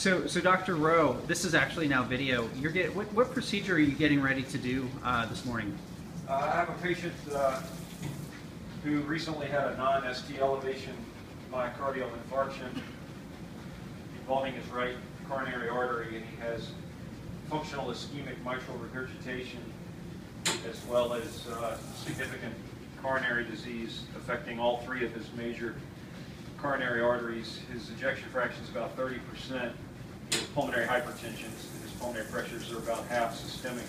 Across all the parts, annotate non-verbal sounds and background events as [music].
So, so Dr. Rowe, this is actually now video. You're get, what, what procedure are you getting ready to do uh, this morning? Uh, I have a patient uh, who recently had a non-ST elevation myocardial infarction involving his right coronary artery, and he has functional ischemic mitral regurgitation as well as uh, significant coronary disease affecting all three of his major coronary arteries. His ejection fraction is about 30%. He has pulmonary hypertension. His pulmonary pressures are about half systemic.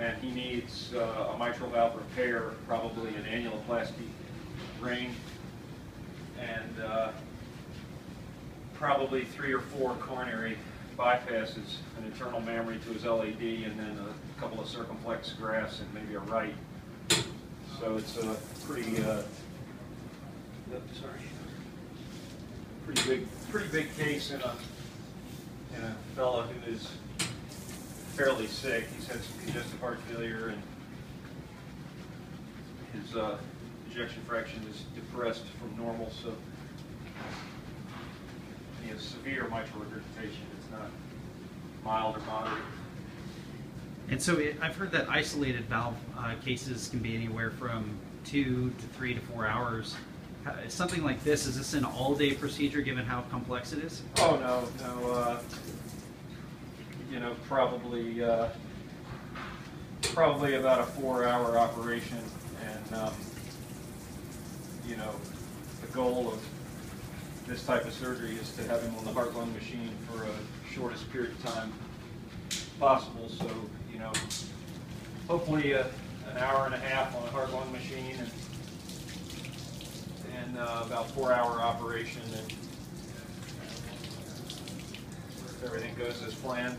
And he needs uh, a mitral valve repair, probably an annuloplasty ring, and uh, probably three or four coronary bypasses, an internal mammary to his LAD, and then a couple of circumflex grafts and maybe a right. So it's a pretty, uh, sorry, pretty big, pretty big case in a, in a fellow who is fairly sick. He's had some congestive heart failure and his uh, ejection fraction is depressed from normal, so he has severe mitral regurgitation. It's not mild or moderate. And so it, I've heard that isolated valve uh, cases can be anywhere from two to three to four hours. How- Something like this, is this an all-day procedure given how complex it is? Oh, no, no, uh, you know, probably, uh, probably about a four-hour operation, and, um, you know, the goal of this type of surgery is to have him on the heart-lung machine for a shortest period of time possible, so, you know, hopefully a, an hour and a half on a heart-lung machine and, and uh, about four-hour operation, and if everything goes as planned.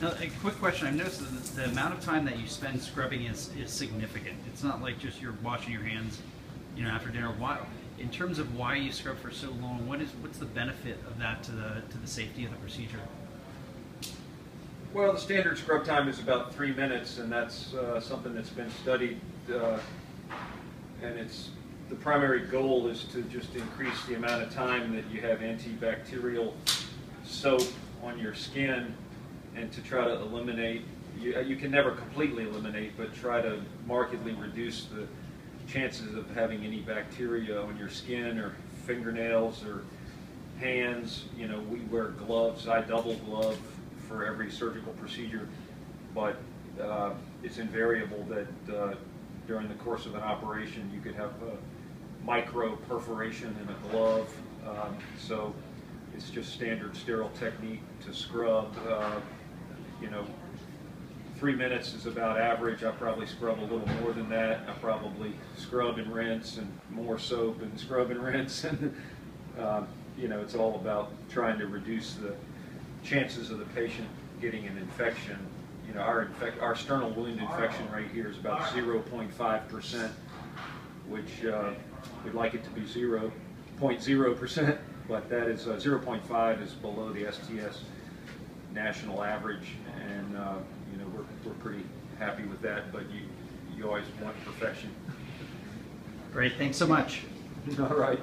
Now, a quick question. I've noticed that the, amount of time that you spend scrubbing is, is significant. It's not like just you're washing your hands, you know, after dinner. Why, in terms of why you scrub for so long, what is what's the benefit of that to the to the safety of the procedure? Well, the standard scrub time is about three minutes, and that's uh, something that's been studied. Uh, and it's the primary goal is to just increase the amount of time that you have antibacterial soap on your skin, and to try to eliminate. You, you can never completely eliminate, but try to markedly reduce the chances of having any bacteria on your skin or fingernails or hands. You know, we wear gloves. I double glove for every surgical procedure, but uh, it's invariable that uh, during the course of an operation you could have a micro perforation in a glove. Um, so it's just standard sterile technique to scrub. Uh, you know, three minutes is about average. I probably scrub a little more than that. I probably scrub and rinse and more soap and scrub and [laughs] rinse. And, um, you know, it's all about trying to reduce the chances of the patient getting an infection. You know, our, infect, our sternal wound infection rate here is about 0.5%, which uh, we'd like it to be 0.0%, but that is uh, 0.5 is below the STS national average, and uh, you know we're, we're pretty happy with that. But you you always want perfection. Great. Thanks so much. [laughs] All right.